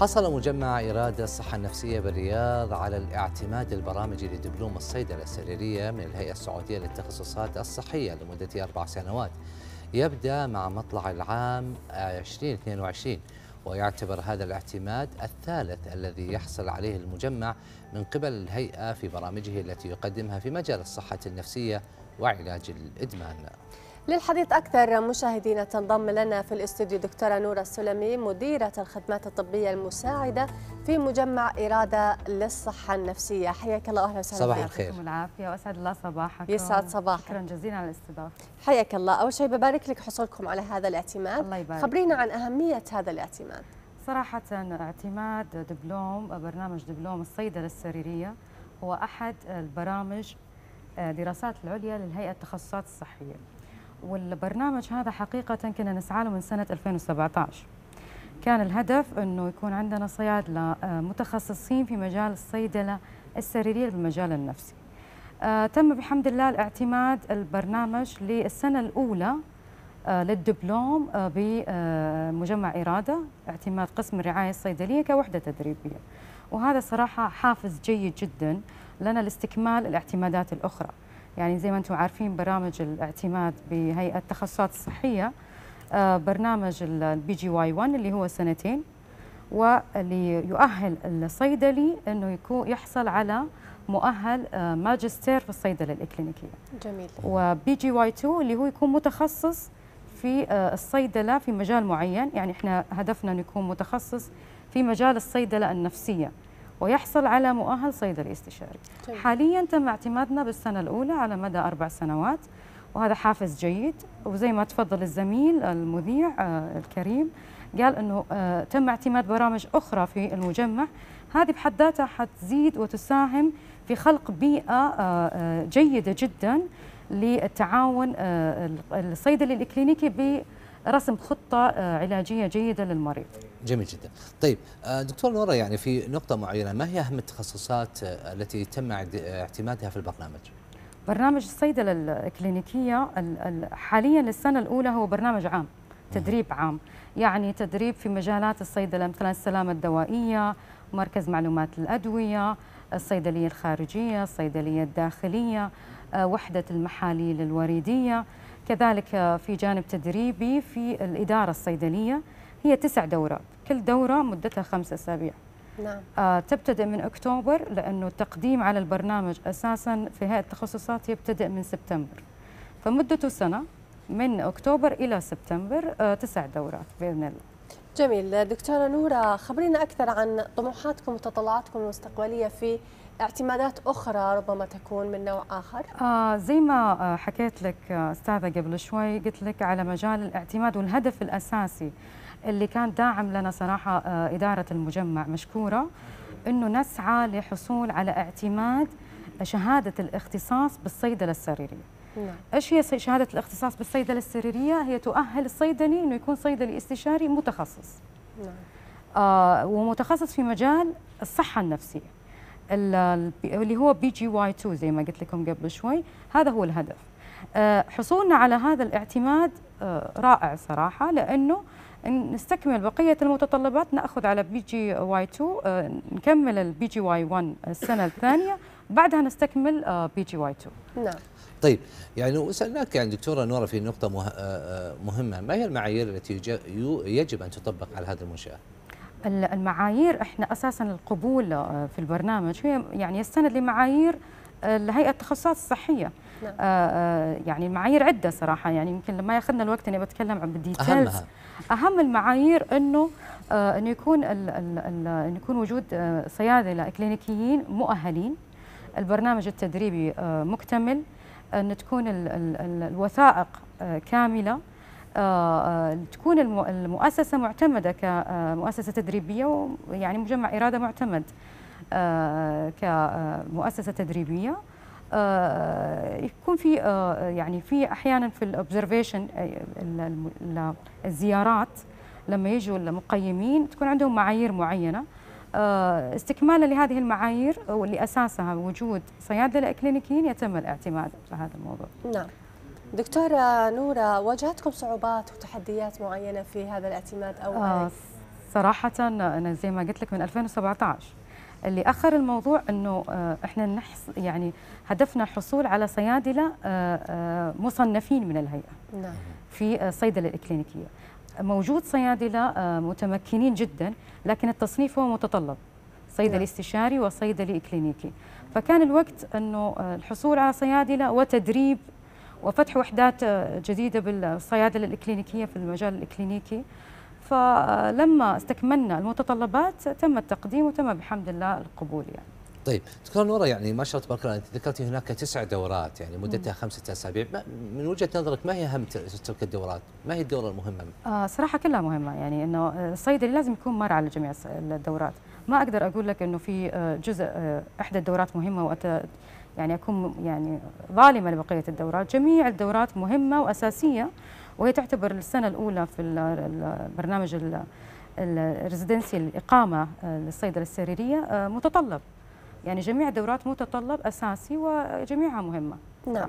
حصل مجمع إرادة الصحة النفسية بالرياض على الاعتماد البرامجي لدبلوم الصيدلة السريرية من الهيئة السعودية للتخصصات الصحية لمدة أربع سنوات. يبدأ مع مطلع العام 2022 ويعتبر هذا الاعتماد الثالث الذي يحصل عليه المجمع من قبل الهيئة في برامجه التي يقدمها في مجال الصحة النفسية وعلاج الإدمان. للحديث أكثر مشاهدينا تنضم لنا في الاستوديو دكتورة نورة السلمي مديرة الخدمات الطبية المساعدة في مجمع إرادة للصحة النفسية. حياك الله أهلا وسهلا صباح الخير. يعطيكم العافية وأسعد الله صباحكم. يسعد صباحك. شكرا جزيلا على الاستضافة. حياك الله. أول شيء ببارك لك حصولكم على هذا الاعتماد. الله يبارك. خبرينا عن أهمية هذا الاعتماد. صراحة اعتماد دبلوم برنامج دبلوم الصيدلة السريرية هو أحد البرامج دراسات العليا للهيئة التخصصات الصحية. والبرنامج هذا حقيقة كنا نسعى له من سنة 2017 كان الهدف أنه يكون عندنا صيادلة متخصصين في مجال الصيدلة السريرية بالمجال النفسي. آه تم بحمد الله الاعتماد البرنامج للسنة الأولى آه للدبلوم آه بمجمع إرادة اعتماد قسم الرعاية الصيدلية كوحدة تدريبية. وهذا صراحة حافز جيد جدا لنا لاستكمال الاعتمادات الأخرى. يعني زي ما أنتم عارفين برامج الاعتماد بهيئة التخصصات الصحية برنامج ال PGY1 اللي هو سنتين واللي يؤهل الصيدلي أنه يكون يحصل على مؤهل ماجستير في الصيدلة الإكلينيكية. جميل. و PGY2 اللي هو يكون متخصص في الصيدلة في مجال معين، يعني إحنا هدفنا إنه يكون متخصص في مجال الصيدلة النفسية ويحصل على مؤهل صيدلي استشاري. جميل. حاليا تم اعتمادنا بالسنة الأولى على مدى أربع سنوات وهذا حافز جيد وزي ما تفضل الزميل المذيع الكريم قال إنه تم اعتماد برامج أخرى في المجمع هذه بحد ذاتها حتزيد وتساهم في خلق بيئة جيدة جدا للتعاون الصيدلي الإكلينيكي برسم خطة علاجية جيدة للمريض. جميل جدا. طيب دكتور نورة يعني في نقطة معينة ما هي أهم التخصصات التي تم اعتمادها في البرنامج؟ برنامج الصيدلة الإكلينيكية حاليا للسنة الأولى هو برنامج عام تدريب عام. يعني تدريب في مجالات الصيدلة مثلا السلامة الدوائية مركز معلومات الأدوية الصيدلية الخارجية الصيدلية الداخلية وحدة المحاليل الوريدية كذلك في جانب تدريبي في الإدارة الصيدلية هي تسع دورات. كل دورة مدتها خمس أسابيع. نعم. آه تبتدئ من أكتوبر لأنه التقديم على البرنامج أساسا في هيئة التخصصات يبتدئ من سبتمبر. فمدته سنة من أكتوبر إلى سبتمبر آه تسع دورات بإذن الله. جميل. دكتورة نورة خبرينا أكثر عن طموحاتكم وتطلعاتكم المستقبلية في اعتمادات أخرى ربما تكون من نوع آخر آه زي ما آه حكيت لك آه أستاذة قبل شوي قلت لك على مجال الاعتماد والهدف الأساسي اللي كان داعم لنا صراحة آه إدارة المجمع مشكورة أنه نسعى لحصول على اعتماد شهادة الاختصاص بالصيدلة السريرية نعم. إيش هي شهادة الاختصاص بالصيدلة السريرية؟ هي تؤهل الصيدلي إنه يكون صيدلي استشاري متخصص. نعم. آه ومتخصص في مجال الصحة النفسية. اللي هو PGY2 زي ما قلت لكم قبل شوي، هذا هو الهدف. آه حصولنا على هذا الاعتماد آه رائع صراحة لأنه نستكمل بقية المتطلبات نأخذ على PGY2 آه نكمل ال PGY1 السنة الثانية بعدها نستكمل PGY2 نعم. طيب يعني وسالناك يعني دكتورة نورة في نقطة مه... مهمة ما هي المعايير التي يجب أن تطبق على هذه المنشاه المعايير إحنا أساسا القبول في البرنامج هي يعني يستند لمعايير الهيئه التخصصات الصحية. نعم. آه يعني المعايير عدة صراحة يعني يمكن لما ياخذنا الوقت إني بتكلم عن بال details أهمها. أهم المعايير إنه آه إنه يكون ال ال ال إنه يكون وجود آه صيادلة اكلينيكيين مؤهلين. البرنامج التدريبي آه مكتمل. إن تكون ال ال الوثائق كاملة. تكون المؤسسة معتمدة كمؤسسه تدريبية يعني مجمع إرادة معتمد كمؤسسه تدريبية يكون في يعني في أحيانا في الاوبزرفيشن الزيارات لما يجوا المقيمين تكون عندهم معايير معينة استكمالا لهذه المعايير واللي أساسها وجود صيادلة إكلينيكيين يتم الاعتماد على هذا الموضوع. نعم. دكتورة نورة واجهتكم صعوبات وتحديات معينة في هذا الاعتماد أو آه صراحة أنا زي ما قلت لك من 2017 اللي أخر الموضوع أنه آه، إحنا نحص يعني هدفنا الحصول على صيادلة آه، آه، مصنفين من الهيئة نعم. في الصيدلة الإكلينيكية. موجود صيادلة متمكنين جدا لكن التصنيف هو متطلب صيدلي نعم. استشاري وصيدلي إكلينيكي. فكان الوقت أنه الحصول على صيادلة وتدريب وفتح وحدات جديدة بالصيادلة الإكلينيكية في المجال الإكلينيكي. فلما استكملنا المتطلبات تم التقديم وتم بحمد الله القبول يعني. طيب دكتور نوره يعني ما شاء الله تبارك الله أنت ذكرتي هناك تسع دورات يعني مدتها خمسة أسابيع. من وجهة نظرك ما هي أهم تلك الدورات؟ ما هي الدورة المهمة؟ آه صراحة كلها مهمة يعني إنه الصيدلي لازم يكون مر على جميع الدورات، ما أقدر أقول لك إنه في آه، جزء آه، إحدى الدورات مهمة وأت يعني أكون يعني ظالمة لبقية الدورات، جميع الدورات مهمة وأساسية وهي تعتبر السنة الأولى في البرنامج الريزيدنسي الإقامة آه، للصيدلة السريرية متطلب. يعني جميع الدورات متطلب أساسي وجميعها مهمة. نعم.